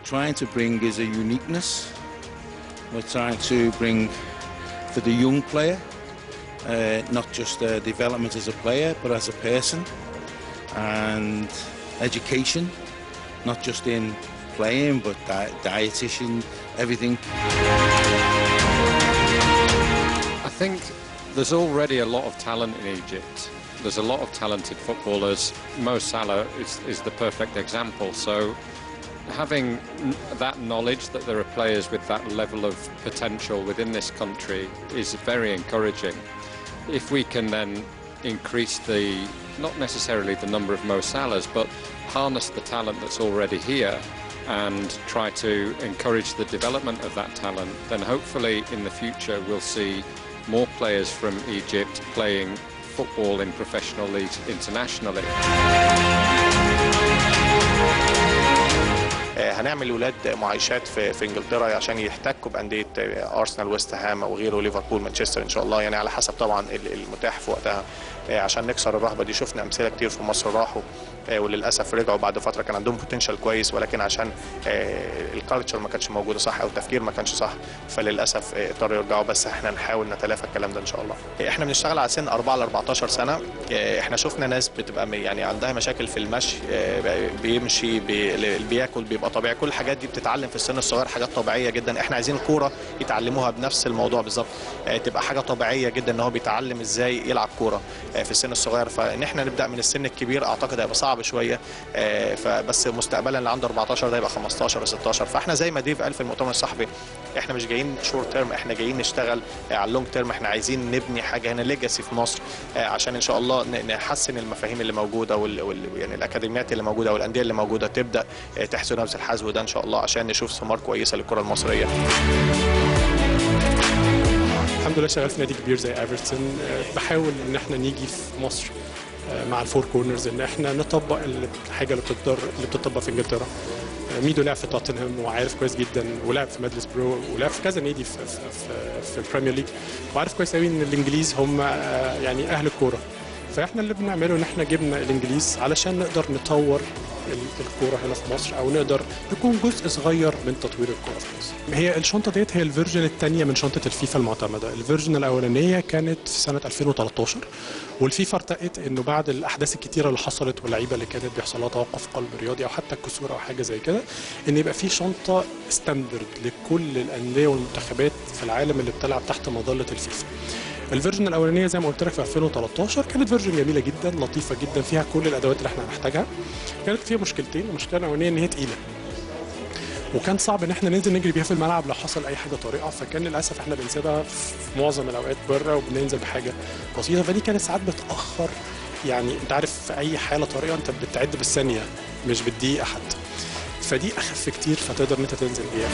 we're trying to bring is a uniqueness. We're trying to bring for the young player, uh, not just development as a player, but as a person, and education, not just in playing, but di- dietitian, everything. I think there's already a lot of talent in Egypt. There's a lot of talented footballers. Mo Salah is, is the perfect example. So having that knowledge that there are players with that level of potential within this country is very encouraging. If we can then increase the, not necessarily the number of Mo Salahs, but harness the talent that's already here and try to encourage the development of that talent, then hopefully in the future we'll see more players from Egypt playing football in professional leagues internationally. آه، هنعمل ولاد معايشات في في انجلترا عشان يحتكوا بأندية آه، أرسنال ويست هام وغيره ليفربول مانشستر إن شاء الله. يعني على حسب طبعا ال- المتاح في وقتها. آه، عشان نكسر الرهبة دي شفنا أمثلة كتير في مصر راحوا. وللأسف رجعوا بعد فترة كان عندهم potential كويس ولكن عشان ال culture ما كانتش موجودة صح أو التفكير ما كانش صح فللأسف آه، اضطروا يرجعوا بس إحنا نحاول نتلافى الكلام ده إن شاء الله. آه، إحنا بنشتغل على سن 4 ل 14 سنة. آه، إحنا شفنا ناس بتبقى يعني عندها مشاكل في المشي آه، بيمشي بي- بياكل بيبقى طبيعي كل الحاجات دي بتتعلم في السن الصغير حاجات طبيعية جدا. إحنا عايزين الكوره يتعلموها بنفس الموضوع بالظبط. آه، تبقى حاجة طبيعية جدا إن هو بيتعلم إزاي يلعب كورة آه، في السن الصغير. فإن إحنا نبدأ من السن الكبير أعتقد هيبقى صعب شوية. آه، فبس مستقبلا اللي عنده 14 ده يبقى 15 16 فإحنا زي ما ديف قال في المؤتمر الصحفي إحنا مش جايين short term إحنا جايين نشتغل آه، على ال long term إحنا عايزين نبني حاجة هنا legacy في مصر آه، عشان إن شاء الله نحسن المفاهيم اللي موجودة وال يعني الأكاديميات اللي موجودة والأندية اللي موجودة تبدأ تحسن نفس الحذو ده إن شاء الله عشان نشوف ثمار كويسة للكرة المصرية. الحمد لله شغال في نادي كبير زي ايفرتون بحاول إن إحنا نيجي في مصر مع ال Four Corners ان إحنا نطبق ال- الحاجة اللي بتقدر اللي بتطبق في انجلترا. ميدو لعب في توتنهام وعارف كويس جدا ولعب في ميدلزبره ولعب في كذا نادي في في في, ال Premier League. وعارف كويس قوي إن الإنجليز هم آه، يعني أهل الكورة. فإحنا اللي بنعمله إن إحنا جبنا الإنجليز علشان نقدر نطور الكورة هنا في مصر أو نقدر نكون جزء صغير من تطوير الكورة في مصر. هي الشنطة ديت هي ال version الثانية من شنطة الفيفا المعتمدة، ال version الأولانية كانت في سنة 2013 والفيفا ارتأت إنه بعد الأحداث الكتيرة اللي حصلت واللعيبة اللي كانت بيحصل لها توقف قلب رياضي أو حتى الكسور أو حاجة زي كده إن يبقى في شنطة standard لكل الأندية والمنتخبات في العالم اللي بتلعب تحت مظلة الفيفا. ال version الأولانية زي ما قلت لك في 2013 كانت version جميلة جدا لطيفة جدا فيها كل الأدوات اللي إحنا هنحتاجها. كانت فيها مشكلتين المشكلة الأولانية إن هي تقيلة. وكان صعب إن إحنا ننزل نجري بيها في الملعب لو حصل أي حاجة طارئة فكان للأسف إحنا بنسيبها في معظم الأوقات بره وبننزل بحاجة بسيطة. فدي كانت ساعات بتأخر. يعني أنت عارف في أي حالة طارئة أنت بتعد بالثانية مش بالدقيقة حتى. فدي أخف كتير فتقدر إن أنت تنزل بيها.